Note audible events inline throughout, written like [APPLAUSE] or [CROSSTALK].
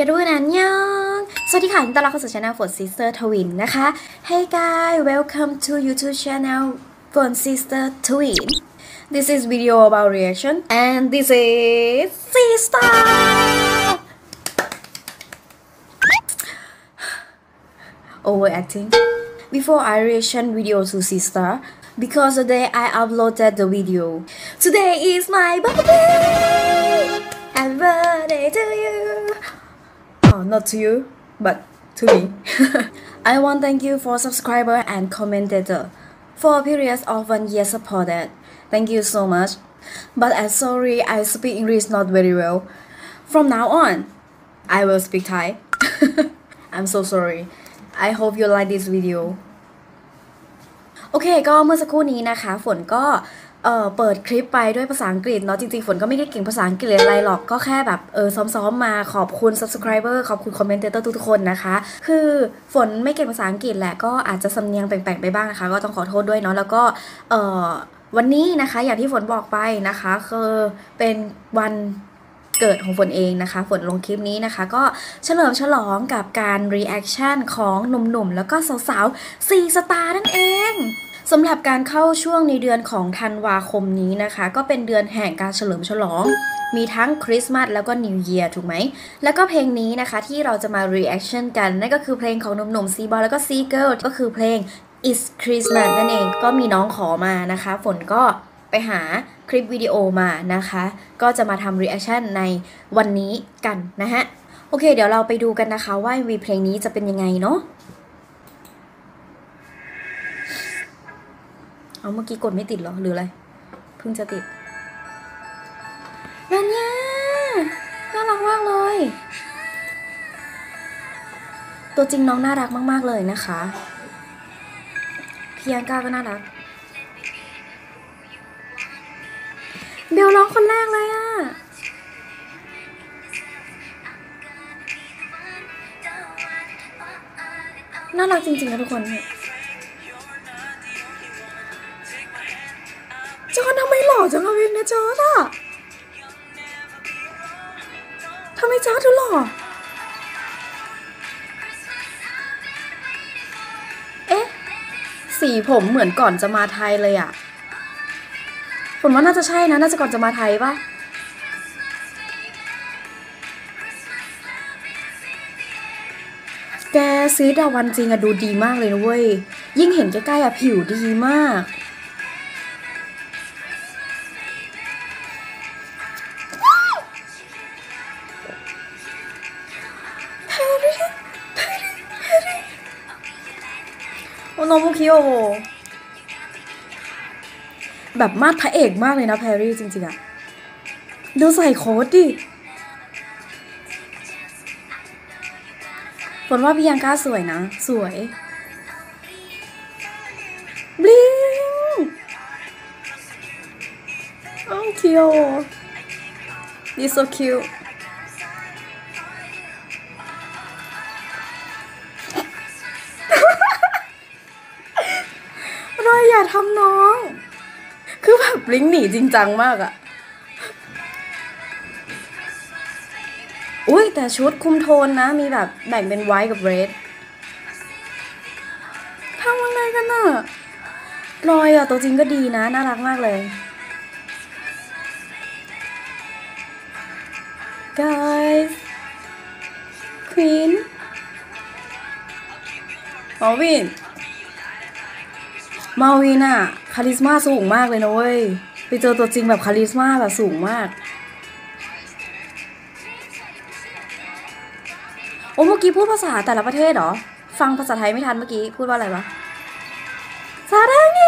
อย่าดูนันยังสวัสดีค่ะยินดีต้อนรับเข้าสู่ช anel ฝน sister twin นะคะ Hey guys welcome to YouTube channel ฝน sister twin This is video about reaction and this is sister overacting before I reaction video to sister because today I uploaded the video today is my birthday happy birthday to you oh not to you but to me [LAUGHS] I want thank you for subscriber and commentator for a period of one year supported thank you so much but I'm sorry I speak English not very well from now on I will speak Thai [LAUGHS] I'm so sorry I hope you like this video โอเค ก็เมื่อสักครู่นี้นะคะ ฝนก็ เอ่อเปิดคลิปไปด้วยภาษาอังกฤษเนาะจริงๆ ฝนก็ไม่ได้เก่งภาษาอังกฤษอะไรหรอกก็แค่แบบเออซ้อมๆมาขอบคุณ subscriber ขอบคุณคอมเมนเตอร์ทุกๆคนนะคะ คือฝนไม่เก่งภาษาอังกฤษแหละก็อาจจะสำเนียงแปลกๆไปบ้างนะคะ ก็ต้องขอโทษด้วยเนาะแล้วก็เออวันนี้นะคะอย่างที่ฝนบอกไปนะคะคือเป็นวันเกิดของฝนเองนะคะ ฝนลงคลิปนี้นะคะ ก็เฉลิมฉลองกับการ reaction ของหนุ่มๆ แล้วก็สาวๆ Z-Star นั่นเอง สำหรับการเข้าช่วงในเดือนของธันวาคมนี้นะคะ ก็เป็นเดือนแห่งการเฉลิมฉลอง มีทั้งคริสต์มาสแล้วก็ New Year ถูกไหม แล้วก็เพลงนี้นะคะที่เราจะมา reaction กัน นั่นก็คือเพลงของหนุ่มๆ Z-Boys แล้วก็ Z-Girls ก็คือเพลง It's Christmas นั่นเองก็มีน้องขอมานะคะ ฝนก็ไปหาคลิปวิดีโอมานะคะ ก็จะมาทำ reaction ในวันนี้กันนะฮะ โอเค เดี๋ยวเราไปดูกันนะคะว่าวีเพลงนี้จะเป็นยังไงเนาะ เอาเมื่อกี้กดไม่ติดหรอ หรืออะไร เพิ่งจะติดนันยาน่ารักมากเลย ตัวจริงน้องน่ารักมาก ๆ เลยนะคะพี่ยังก้าก็น่ารัก เบลร้องคนแรกเลยอะน่ารักจริงๆนะทุกคนเนี่ย หล่อจังอะวินนะจอร์นอะทำไมจอร์นถึงหล่อ เอ๊ะ สีผมเหมือนก่อนจะมาไทยเลยอะผมว่าน่าจะใช่นะ น่าจะก่อนจะมาไทยปะแกซีดาวันจริงอะดูดีมากเลยนะเว้ย ยิ่งเห็นใกล้ๆอะผิวดีมาก โอ้น้องมุคิโอแบบมาดพระเอกมากเลยนะแพรรี่จริงๆอะดูใส่โค้ดดิฝนว่าพี่ยังก้าสวยนะ สวย บลิงอ้าวคิว He's so cute อย่าทำน้อง คือแบบบลิงหนีจริงจังมากอะอุ้ยแต่ชุดคุมโทนนะ มีแบบแบ่งเป็นไวท์กับเรดทำอะไรกันน่ะรอยอะตัวจริงก็ดีนะ น่ารักมากเลย guys queen มาวิน มาวินอะคาริสมาสูงมากเลยนะเว้ย ไปเจอตัวจริงแบบคาริสมาแบบสูงมาก โอ้เมื่อกี้พูดภาษาแต่ละประเทศเหรอ ฟังภาษาไทยไม่ทันเมื่อกี้ พูดว่าอะไรวะซาดังเง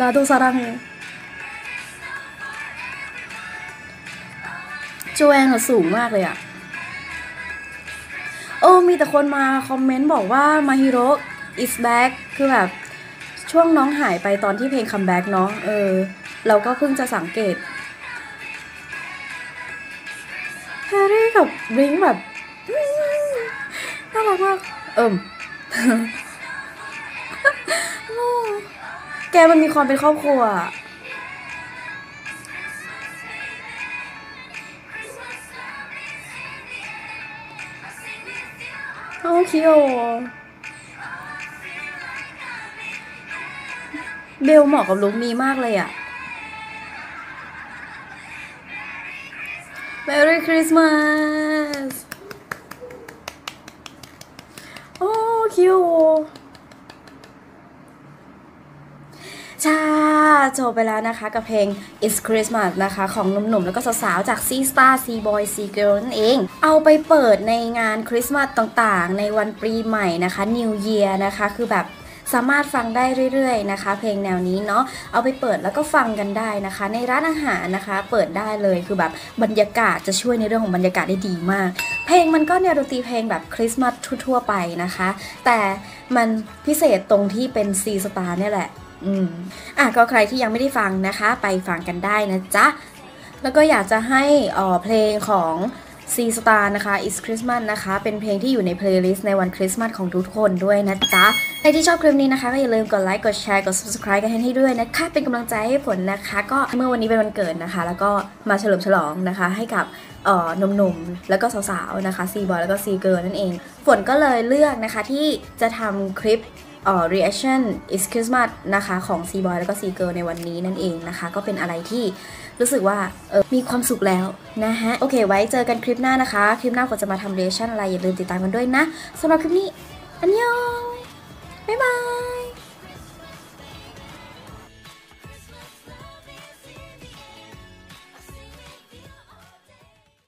ดาโดซาดังเงโจแอนอะสูงมากเลยอะเออมีแต่คนมาคอมเมนต์บอกว่ามาฮิโร่ is back คือแบบ ช่วงน้องหายไปตอนที่เพลง comeback เนาะเออ เราก็เพิ่งจะสังเกตแฮร์รี่กับบิงแบบน่ารักมากเอิ่มโอ้แกมันมีความเป็นครอบครัวโอ้คิโอ เบลเหมาะกับลุคนี้มากเลยอะ Merry Christmas โอ้คิวชาจบไปแล้วนะคะกับเพลง It's Christmas นะคะ ของหนุ่มๆ แล้วก็สาวๆ จาก C Star C Boy C Girl นั่นเอง เอาไปเปิดในงานคริสต์มาสต่างๆ ในวันปีใหม่นะคะ New Year นะคะ คือแบบ สามารถฟังได้เรื่อยๆนะคะ เพลงแนวนี้เนาะเอาไปเปิดแล้วก็ฟังกันได้นะคะ ในร้านอาหารนะคะ เปิดได้เลยคือแบบบรรยากาศจะช่วยในเรื่องของบรรยากาศได้ดีมาก เพลงมันก็แนวดนตรีเพลงแบบคริสต์มาสทั่วๆไปนะคะ แต่มันพิเศษตรงที่เป็น C Star เนี่ยแหละ อืมอะก็ใครที่ยังไม่ได้ฟังนะคะ ไปฟังกันได้นะจ๊ะแล้วก็อยากจะให้เอ่อเพลงของ Z-Star นะคะ It's Christmas นะคะ เป็นเพลงที่อยู่ในเพลย์ลิสต์ในวันคริสต์มาสของทุกคนด้วยนะจ๊ะ ใครที่ชอบคลิปนี้นะคะก็อย่าลืมกดไลค์กดแชร์กด subscribe กันให้ด้วยนะคะเป็นกำลังใจให้ฝนนะคะ ก็เมื่อวันนี้เป็นวันเกิดนะคะ แล้วก็มาเฉลิมฉลองนะคะ ให้กับเอ่อหนุ่มๆ แล้วก็สาวๆนะคะ Z-Boys แล้วก็ Z-Girls นั่นเอง ฝนก็เลยเลือกนะคะที่จะทำคลิปเอ่อ reaction It's Christmas นะคะของ Z-Boys แล้วก็ Z-Girls ในวันนี้นั่นเองนะคะ ก็เป็นอะไรที่รู้สึกว่าเออมีความสุขแล้วนะฮะ โอเค ไว้เจอกันคลิปหน้านะคะ คลิปหน้าผมจะมาทำ reaction อะไรอย่าลืมติดตามกันด้วยนะสำหรับคลิปนี้ อันยอง บ๊ายบาย